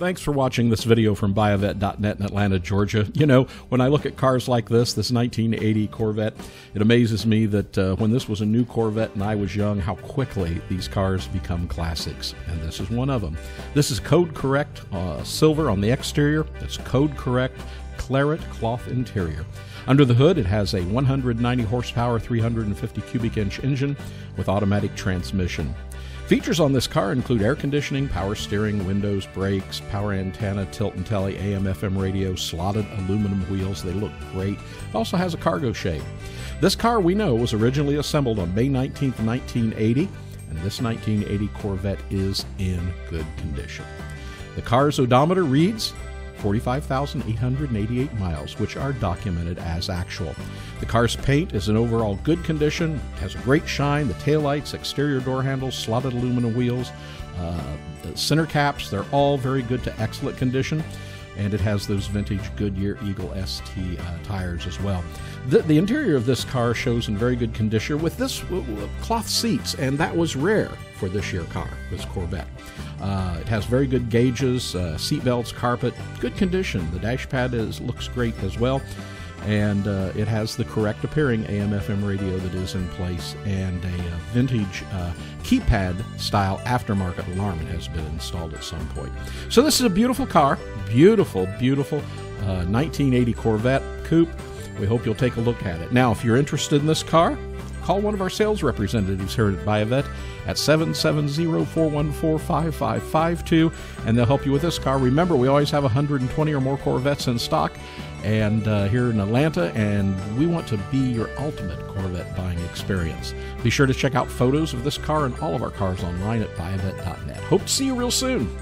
Thanks for watching this video from Buyavette.net in Atlanta, Georgia. You know, when I look at cars like this, this 1980 Corvette, it amazes me that uh, when this was a new Corvette and I was young, how quickly these cars become classics. And this is one of them. This is code correct uh, silver on the exterior. It's code correct claret cloth interior. Under the hood, it has a 190 horsepower, 350 cubic inch engine with automatic transmission. Features on this car include air conditioning, power steering, windows, brakes, power antenna, tilt and tele, AM FM radio, slotted aluminum wheels. They look great. It also has a cargo shade. This car we know was originally assembled on May 19, 1980, and this 1980 Corvette is in good condition. The car's odometer reads 45,888 miles, which are documented as actual. The car's paint is in overall good condition, has a great shine, the taillights, exterior door handles, slotted aluminum wheels, uh, the center caps, they're all very good to excellent condition and it has those vintage Goodyear Eagle ST uh, tires as well. The, the, interior of this car shows in very good condition with this cloth seats, and that was rare for this year car, this Corvette. Uh, it has very good gauges, uh, seat belts, carpet, good condition. The dash pad is, looks great as well and uh, it has the correct appearing AM FM radio that is in place and a uh, vintage uh, keypad style aftermarket alarm has been installed at some point. So, this is a beautiful car, beautiful, beautiful 1980 uh, Corvette Coupe. We hope you'll take a look at it. Now, if you're interested in this car, call one of our sales representatives here at Buyavette at 770-414-5552 and they'll help you with this car. Remember, we always have 120 or more Corvettes in stock and uh, here in Atlanta, and we want to be your ultimate Corvette buying experience. Be sure to check out photos of this car and all of our cars online at buyavette.net. Hope to see you real soon.